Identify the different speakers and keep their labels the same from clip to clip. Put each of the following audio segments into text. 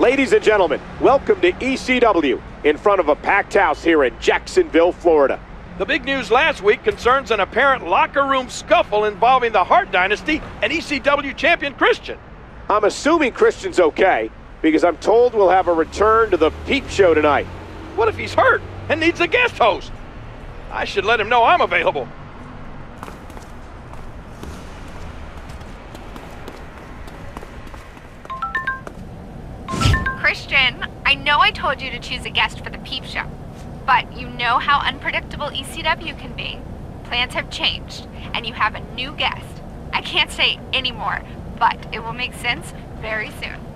Speaker 1: Ladies and gentlemen, welcome to ECW in front of a packed house here in Jacksonville, Florida.
Speaker 2: The big news last week concerns an apparent locker room scuffle involving the Hart Dynasty and ECW champion Christian.
Speaker 1: I'm assuming Christian's okay because I'm told we'll have a return to the Peep Show tonight.
Speaker 2: What if he's hurt and needs a guest host? I should let him know I'm available.
Speaker 3: Christian, I know I told you to choose a guest for the Peep Show, but you know how unpredictable ECW can be. Plans have changed, and you have a new guest. I can't say anymore, but it will make sense very soon.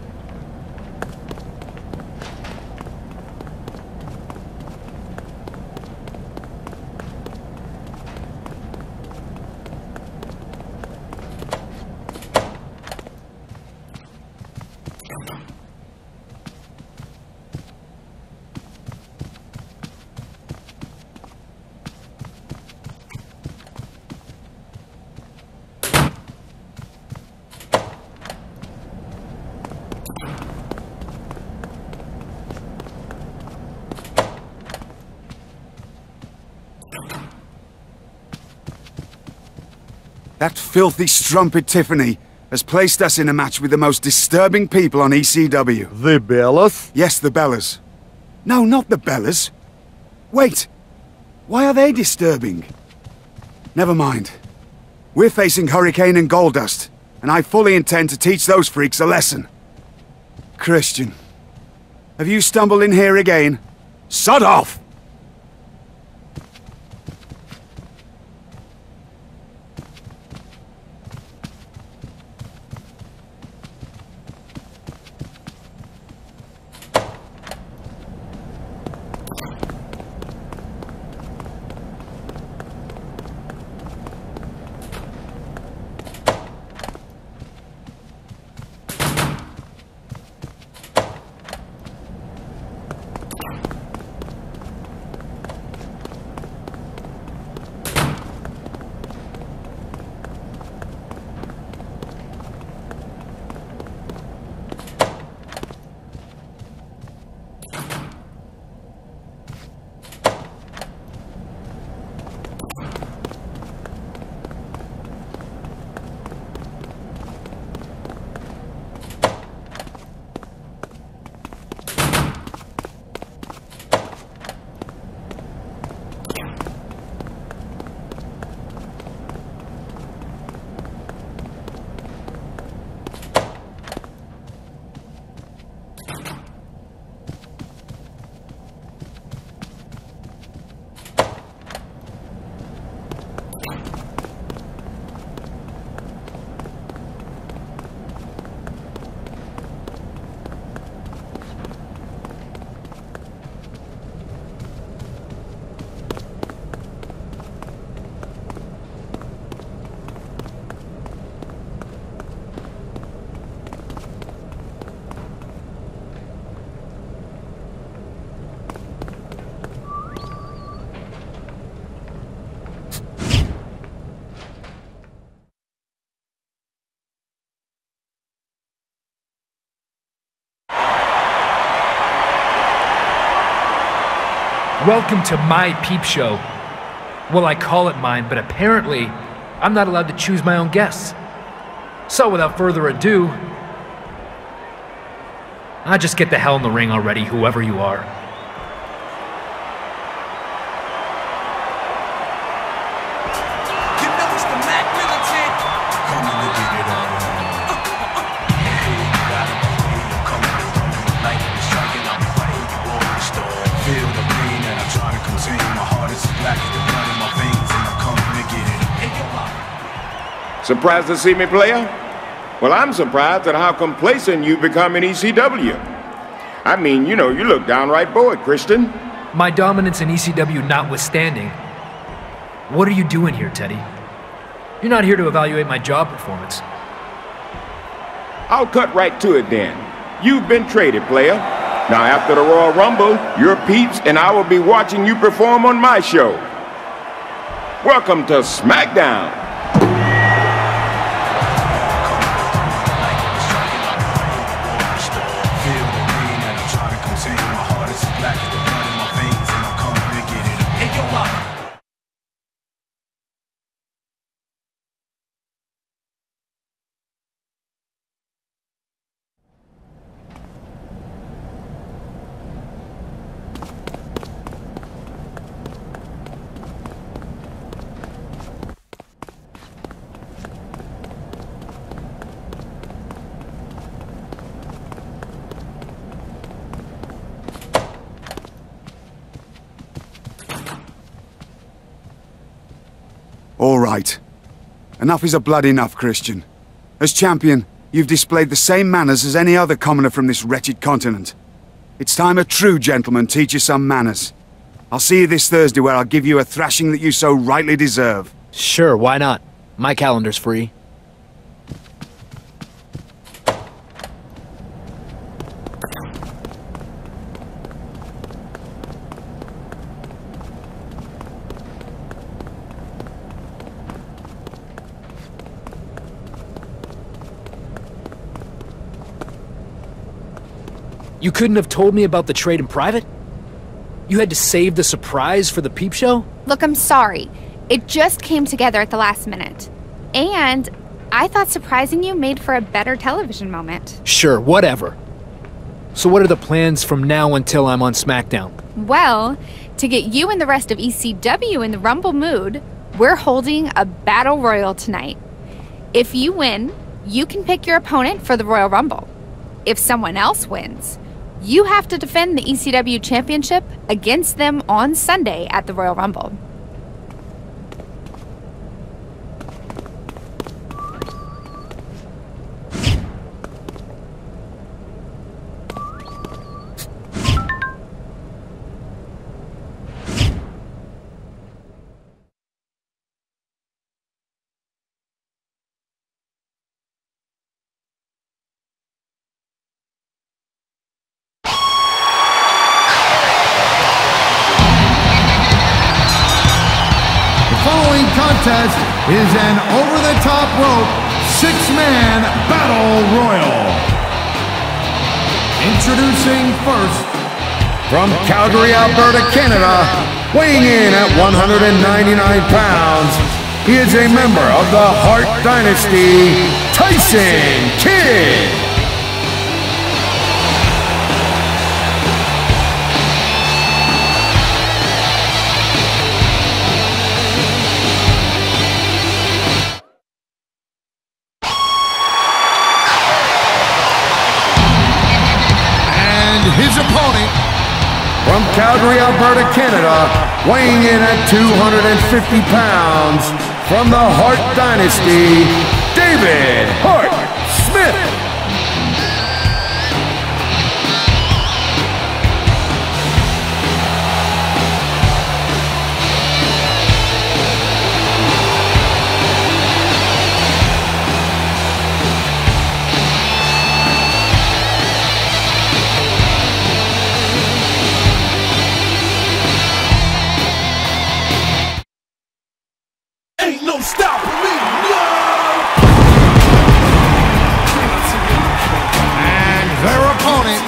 Speaker 4: That filthy strumpet Tiffany has placed us in a match with the most disturbing people on ECW.
Speaker 5: The Bellas?
Speaker 4: Yes, the Bellas. No, not the Bellas. Wait. Why are they disturbing? Never mind. We're facing Hurricane and Goldust, and I fully intend to teach those freaks a lesson. Christian, have you stumbled in here again? Sod off!
Speaker 6: Welcome to my peep show. Well, I call it mine, but apparently I'm not allowed to choose my own guests. So without further ado, I just get the hell in the ring already, whoever you are.
Speaker 7: Surprised to see me, player? Well, I'm surprised at how complacent you've become in ECW. I mean, you know, you look downright bored, Christian.
Speaker 6: My dominance in ECW notwithstanding, what are you doing here, Teddy? You're not here to evaluate my job performance.
Speaker 7: I'll cut right to it then. You've been traded, player. Now, after the Royal Rumble, your peeps and I will be watching you perform on my show. Welcome to SmackDown.
Speaker 4: Enough is a blood enough, Christian. As champion, you've displayed the same manners as any other commoner from this wretched continent. It's time a true gentleman teach you some manners. I'll see you this Thursday where I'll give you a thrashing that you so rightly deserve.
Speaker 6: Sure, why not? My calendar's free. You couldn't have told me about the trade in private? You had to save the surprise for the peep show?
Speaker 3: Look, I'm sorry. It just came together at the last minute. And I thought surprising you made for a better television moment.
Speaker 6: Sure, whatever. So, what are the plans from now until I'm on SmackDown?
Speaker 3: Well, to get you and the rest of ECW in the Rumble mood, we're holding a Battle Royal tonight. If you win, you can pick your opponent for the Royal Rumble. If someone else wins, you have to defend the ECW Championship against them on Sunday at the Royal Rumble.
Speaker 5: From Calgary, Alberta, Canada, weighing in at 199 pounds, he is a member of the Hart Dynasty, Tyson Kidd. Alberta, Canada, weighing in at 250 pounds from the Hart Dynasty, David Hart
Speaker 8: no stopping me,
Speaker 5: And their opponent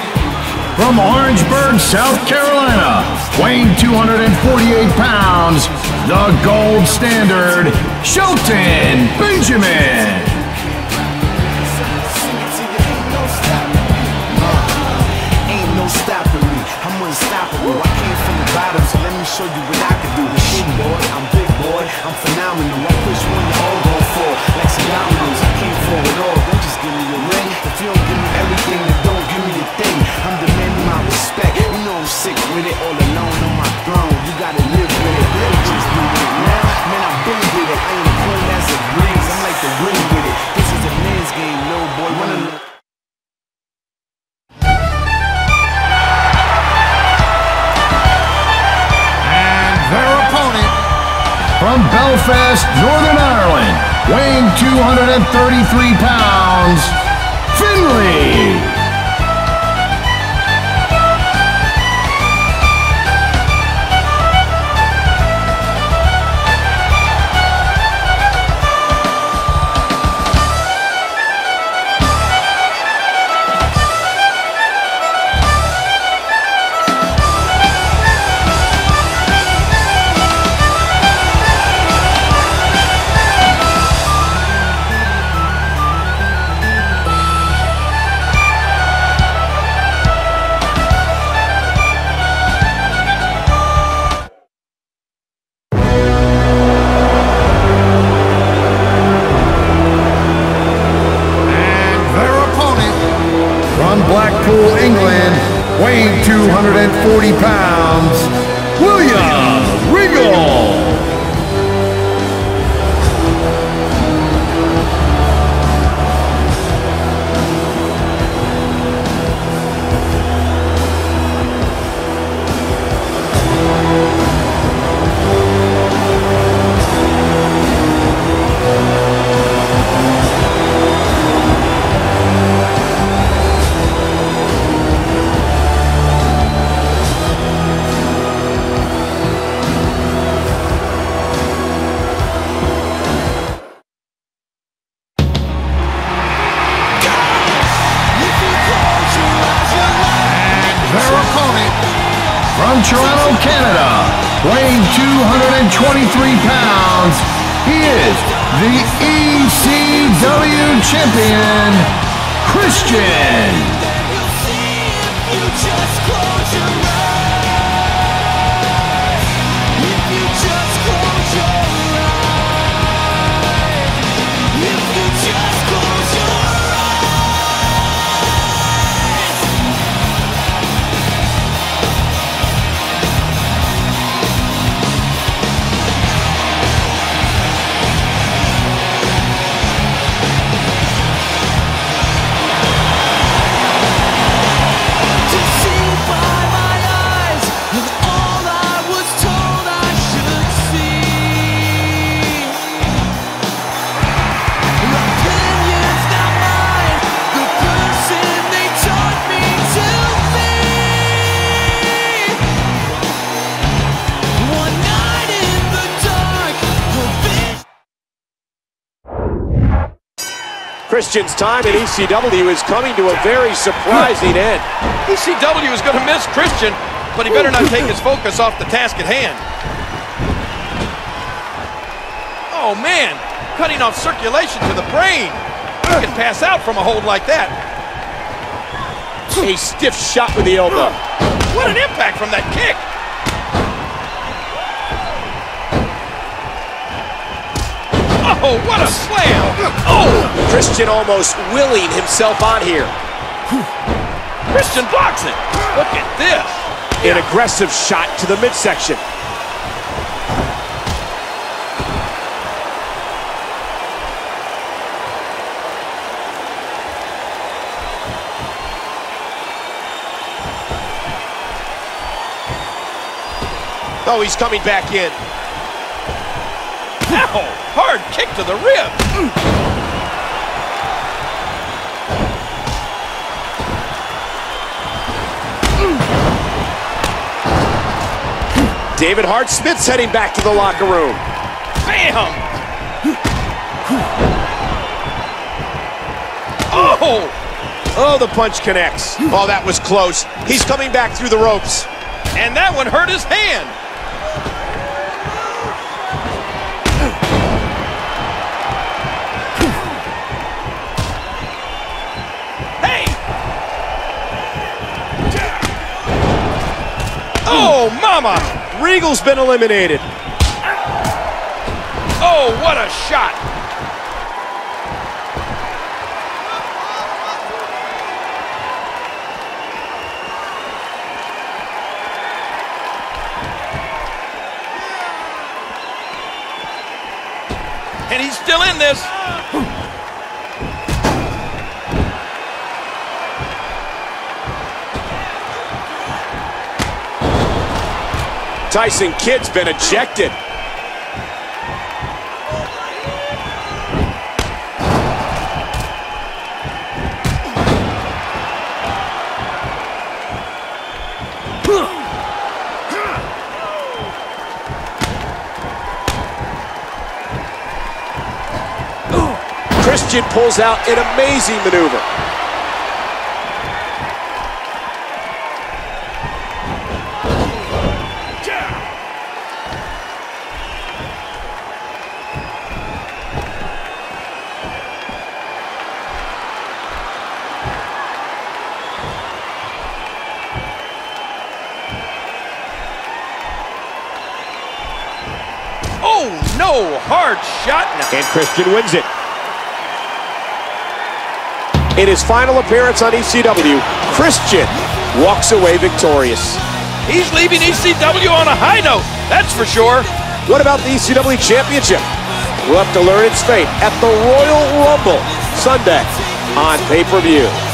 Speaker 5: from Orangeburg, South Carolina, weighing 248 pounds, the gold standard, Shelton Benjamin.
Speaker 8: Uh, ain't no. I'm unstoppable. I came from the bottom, so let me show you what I can do. Shit, boy. I'm big, boy. I'm phenomenal. I push one you all go for. Like dominoes. I came for it all. Don't just give me your ring. If you don't give me everything, then don't give me the thing. I'm demanding my respect. You know I'm sick with it. All alone on my throne. You gotta live with it. Really just do it now. Man, I've been with it. I ain't cool as a breeze. I'm like the wind with it. This is a man's game, little boy. Wanna
Speaker 5: from Belfast, Northern Ireland, weighing 233 pounds,
Speaker 1: Christian's time in ECW is coming to a very surprising end.
Speaker 2: ECW is going to miss Christian, but he better not take his focus off the task at hand. Oh, man. Cutting off circulation to the brain. You can pass out from a hold like that.
Speaker 1: A stiff shot with the elbow.
Speaker 2: What an impact from that kick. Oh, what a slam! Oh!
Speaker 1: Christian almost willing himself on here.
Speaker 2: Christian blocks it. Look at this.
Speaker 1: An aggressive shot to the midsection. Oh, he's coming back in.
Speaker 2: Ow! Hard kick to the rib.
Speaker 1: David Hart Smith's heading back to the locker room.
Speaker 2: Bam! Oh!
Speaker 1: Oh, the punch connects. Oh, that was close. He's coming back through the ropes.
Speaker 2: And that one hurt his hand. Oh, mama!
Speaker 1: Regal's been eliminated.
Speaker 2: Oh, what a shot! And he's still in this.
Speaker 1: Tyson Kidd's been ejected. Christian pulls out an amazing maneuver.
Speaker 2: Hard shot now.
Speaker 1: And Christian wins it. In his final appearance on ECW, Christian walks away victorious.
Speaker 2: He's leaving ECW on a high note, that's for sure.
Speaker 1: What about the ECW Championship? We'll have to learn its fate at the Royal Rumble Sunday on pay-per-view.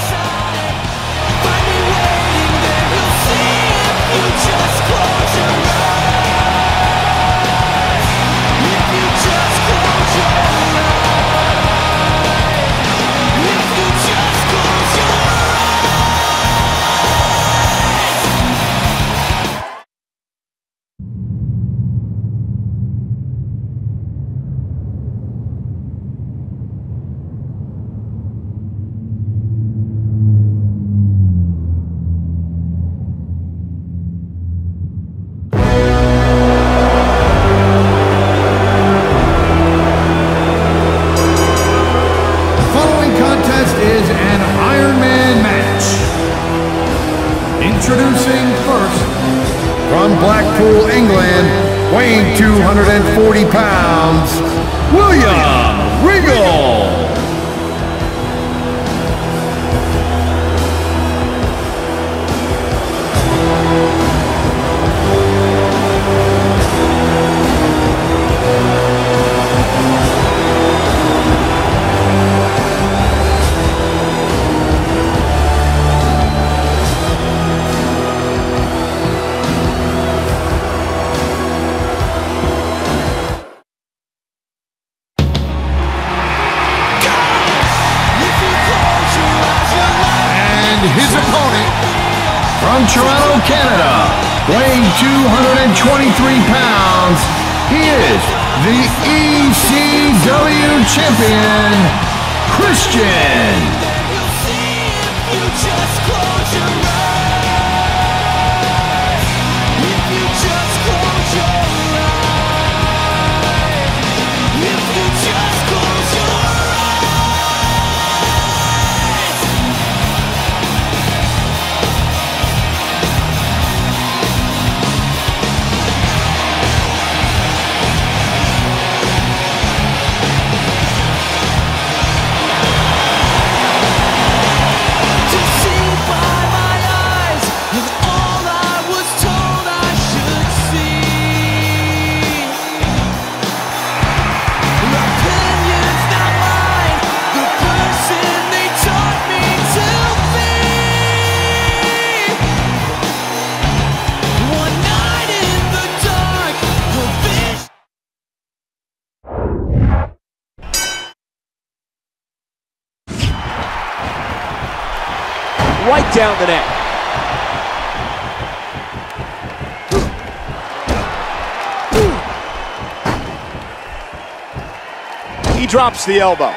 Speaker 9: The ECW champion, Christian.
Speaker 1: Right down the neck. He drops the elbow.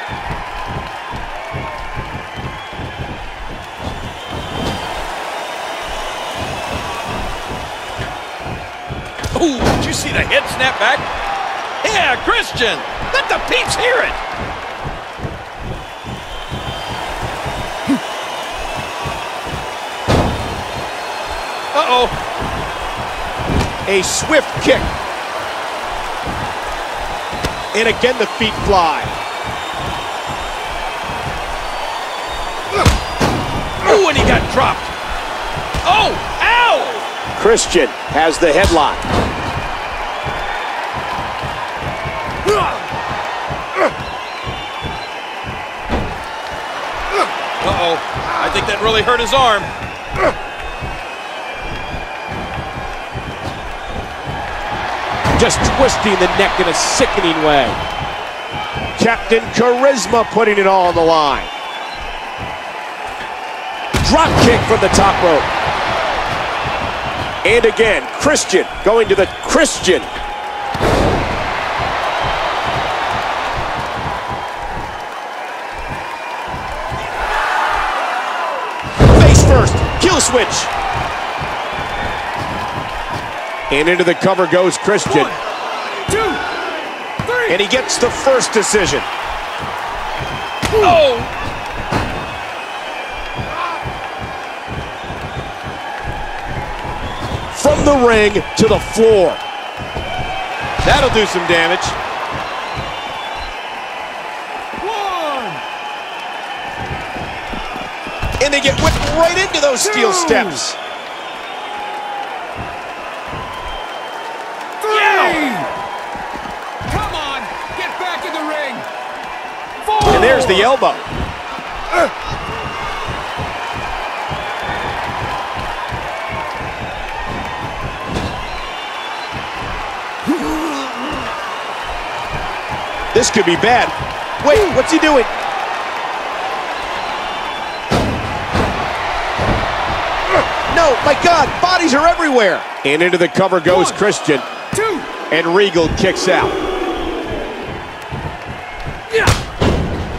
Speaker 2: Ooh, did you see the head snap back? Yeah, Christian. Let the peeps hear it. Uh-oh.
Speaker 1: A swift kick. And again the feet fly.
Speaker 2: Ooh, and he got dropped. Oh, ow!
Speaker 1: Christian has the headlock.
Speaker 2: Uh-oh. I think that really hurt his arm.
Speaker 1: Just twisting the neck in a sickening way. Captain Charisma putting it all on the line. Drop kick from the top rope. And again, Christian going to the Christian. Face first, kill switch. And into the cover goes Christian.
Speaker 10: Two, three.
Speaker 1: And he gets the first decision.
Speaker 2: Oh!
Speaker 1: From the ring to the floor. That'll do some damage.
Speaker 10: One,
Speaker 1: And they get whipped right into those steel
Speaker 10: Two.
Speaker 1: steps.
Speaker 10: three. Come on, get back in the ring. Four.
Speaker 1: And there's the elbow. This could be bad. Wait, what's he doing? No, my God, bodies are everywhere. And into the cover goes
Speaker 10: One.
Speaker 1: Christian.
Speaker 10: two.
Speaker 1: And Regal kicks out.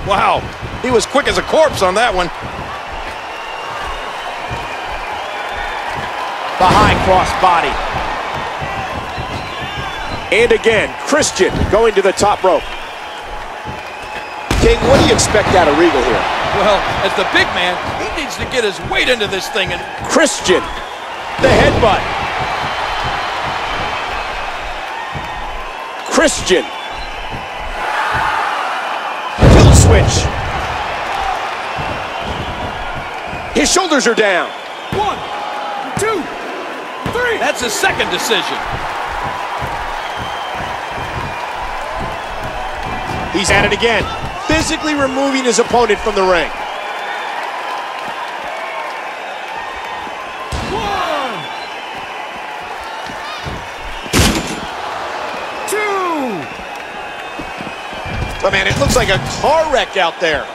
Speaker 2: Wow. He was quick as a corpse on that one.
Speaker 1: Behind cross body. And again, Christian going to the top rope. King, what do you expect out of Regal here?
Speaker 2: Well, as the big man, he needs to get his weight into this thing and
Speaker 1: Christian the headbutt. Christian. His shoulders are down.
Speaker 2: One, two, three. That's his second decision.
Speaker 1: He's at it again, physically removing his opponent from the ring.
Speaker 2: One, two,
Speaker 1: Oh man, it looks like a car wreck out there.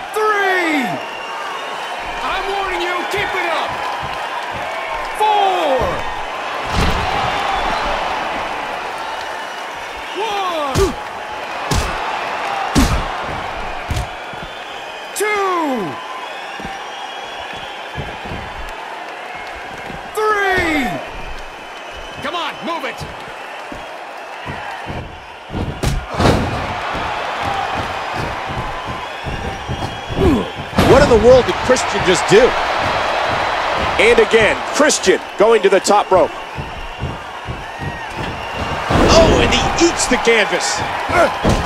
Speaker 1: The world did Christian just do? And again, Christian going to the top rope. Oh, and he eats the canvas.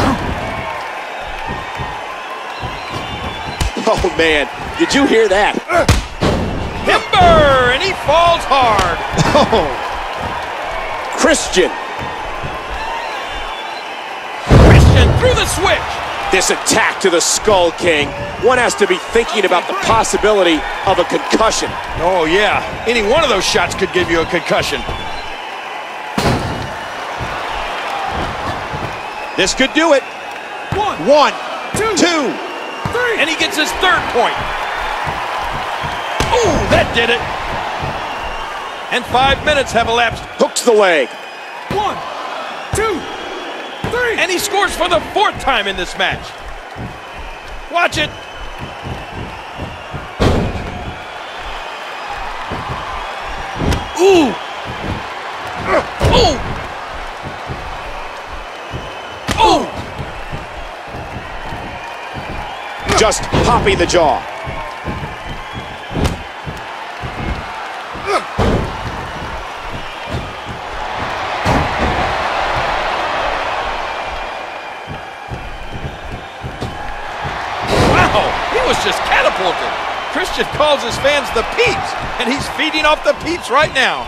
Speaker 1: Oh, man. Did you hear that?
Speaker 2: Timber, and he falls hard.
Speaker 1: Oh. Christian,
Speaker 2: Christian through the switch.
Speaker 1: This attack to the Skull King. One has to be thinking about the possibility of a concussion.
Speaker 2: Oh, yeah. Any one of those shots could give you a concussion.
Speaker 1: This could do it.
Speaker 2: One,
Speaker 1: One,
Speaker 2: two,
Speaker 1: two.
Speaker 2: three. And he gets his third point. Ooh, that did it. And five minutes have elapsed.
Speaker 1: Hooks the leg.
Speaker 2: One, two, three. And he scores for the fourth time in this match. Watch it. Ooh. Ooh.
Speaker 1: Just popping the jaw.
Speaker 2: Christian calls his fans the peeps, and he's feeding off the peeps right now.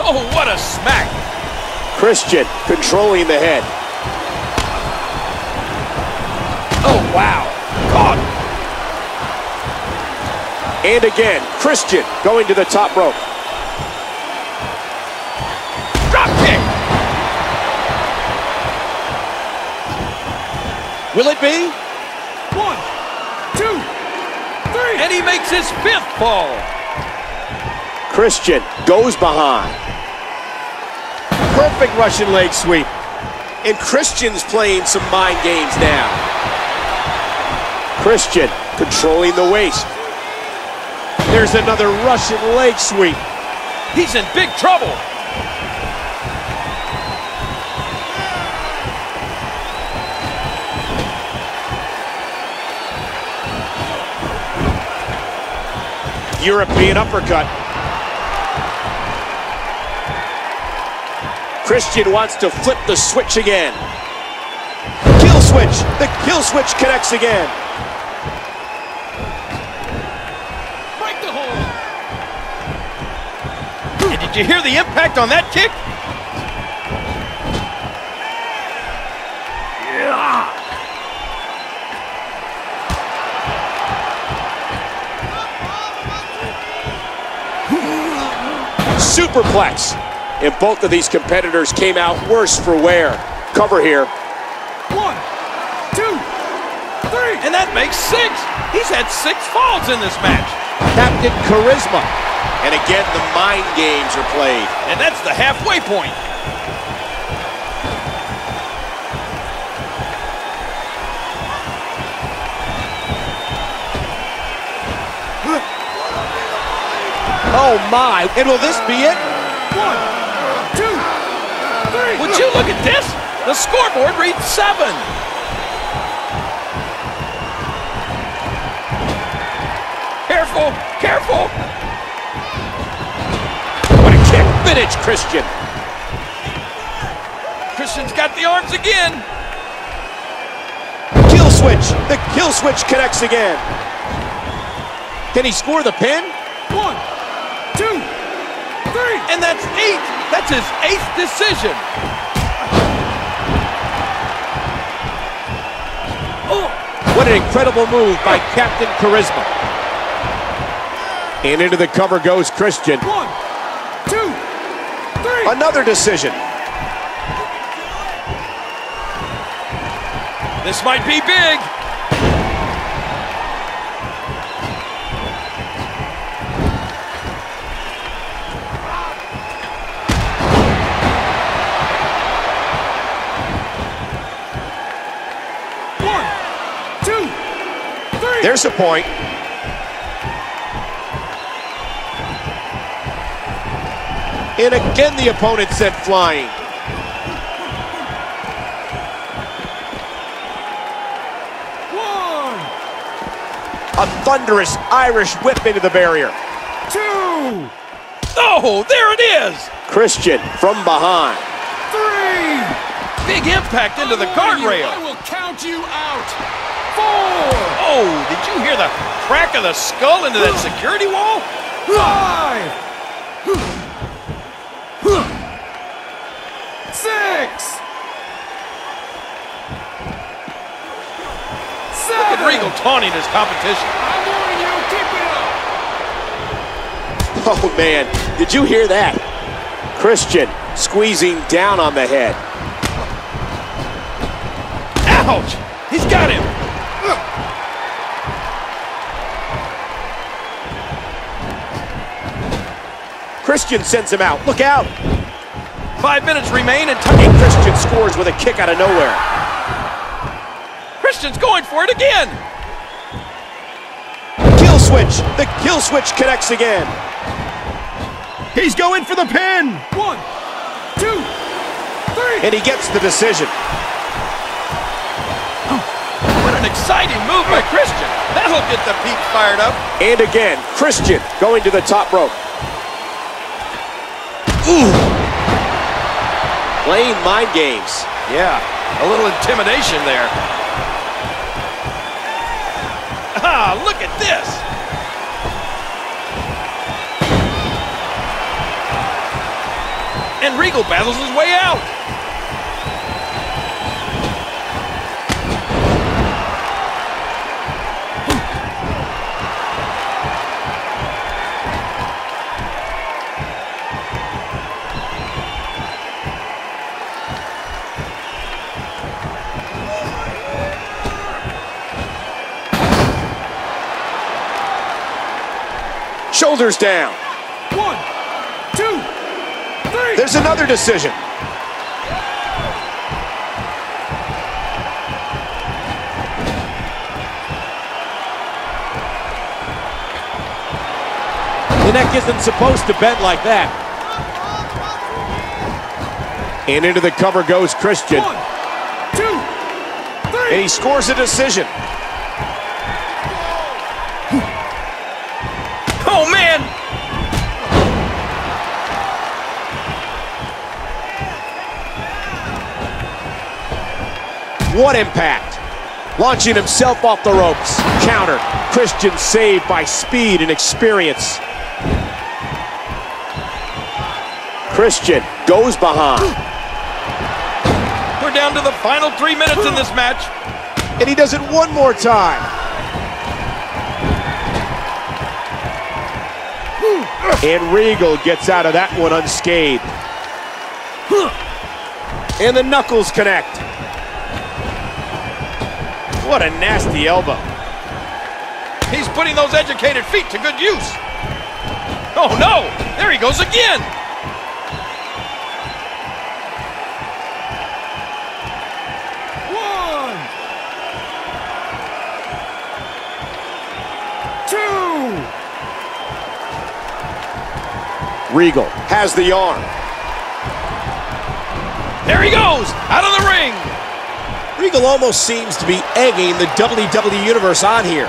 Speaker 2: Oh, what a smack.
Speaker 1: Christian controlling the head.
Speaker 2: Oh, wow. Caught.
Speaker 1: And again, Christian going to the top rope.
Speaker 2: Drop kick.
Speaker 1: Will it be?
Speaker 2: One, two, three. And he makes his fifth fall.
Speaker 1: Christian goes behind. Perfect Russian leg sweep. And Christian's playing some mind games now. Christian controlling the waist. There's another Russian leg sweep.
Speaker 2: He's in big trouble.
Speaker 1: European uppercut. Christian wants to flip the switch again. Kill switch. The kill switch connects again.
Speaker 2: Break the hold. And did you hear the impact on that kick?
Speaker 1: Superplex. And both of these competitors came out worse for wear. Cover here.
Speaker 2: One, two, three. And that makes six. He's had six falls in this match.
Speaker 1: Captain Charisma. And again, the mind games are played.
Speaker 2: And that's the halfway point.
Speaker 1: Oh my. And will this be it?
Speaker 2: One, two, three. Would you look at this? The scoreboard reads seven. Careful, careful.
Speaker 1: Spinach Christian.
Speaker 2: Christian's got the arms again.
Speaker 1: Kill switch. The kill switch connects again. Can he score the pin?
Speaker 2: One, two, three. And that's eight. That's his eighth decision.
Speaker 1: Oh, what an incredible move by Captain Charisma. And into the cover goes Christian.
Speaker 2: One, two, three.
Speaker 1: Another decision.
Speaker 2: This might be big.
Speaker 1: There's a point. And again, the opponent sent flying.
Speaker 2: One,
Speaker 1: A thunderous Irish whip into the barrier.
Speaker 2: two. Oh, there it is.
Speaker 1: Christian from behind.
Speaker 2: Three. Big impact into the guardrail.
Speaker 8: I will count you out.
Speaker 2: Four. Oh, did you hear the crack of the skull into that security wall?
Speaker 8: Five. Six.
Speaker 2: Look at Regal taunting his competition.
Speaker 8: I'm warning you, keep it up.
Speaker 1: Oh man, did you hear that? Christian squeezing down on the head.
Speaker 2: Ouch! He's got him.
Speaker 1: Christian sends him out. Look out!
Speaker 2: Five minutes remain and
Speaker 1: And Christian scores with a kick out of nowhere.
Speaker 2: Christian's going for it again.
Speaker 1: Kill switch. The kill switch connects again.
Speaker 7: He's going for the pin.
Speaker 2: One, two, three.
Speaker 1: And he gets the decision.
Speaker 2: What an exciting move by Christian. That'll get the peeps fired up.
Speaker 1: And again, Christian going to the top rope. Ooh. Playing mind games.
Speaker 2: Yeah, a little intimidation there. Ah, look at this. And Regal battles his way out.
Speaker 1: Shoulders down.
Speaker 2: One, two, three.
Speaker 1: There's another decision. The neck isn't supposed to bend like that. And into the cover goes Christian.
Speaker 2: One, two, three.
Speaker 1: And he scores a decision. What impact! Launching himself off the ropes. Counter. Christian saved by speed and experience. Christian goes behind.
Speaker 2: We're down to the final three minutes in this match.
Speaker 1: And he does it one more time. And Regal gets out of that one unscathed. And the knuckles connect. What a nasty elbow.
Speaker 2: He's putting those educated feet to good use. Oh, no. There he goes again.
Speaker 8: One. Two.
Speaker 1: Regal has the arm.
Speaker 2: There he goes. Out of the ring.
Speaker 1: Regal almost seems to be egging the WWE Universe on here.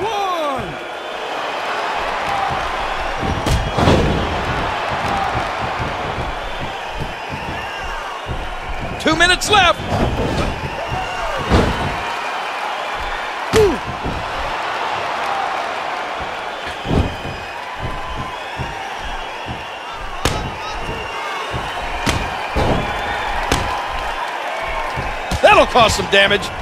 Speaker 8: One.
Speaker 2: Two minutes left. Cause some damage.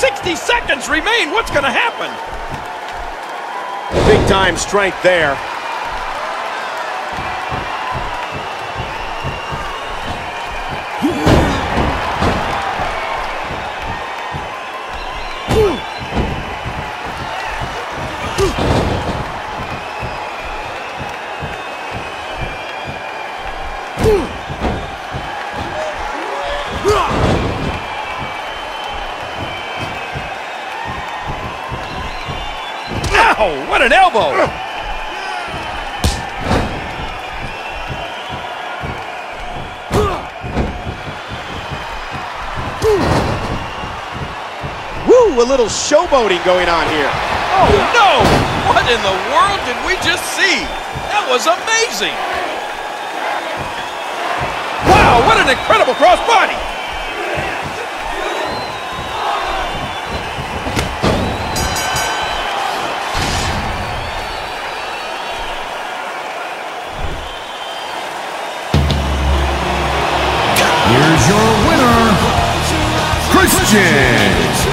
Speaker 2: 60 seconds remain. What's going to happen?
Speaker 1: Big time strength there.
Speaker 2: Elbow!
Speaker 1: Woo, a little showboating going on here.
Speaker 2: Oh no! What in the world did we just see? That was amazing! Wow, what an incredible crossbody!
Speaker 5: Your winner, Christian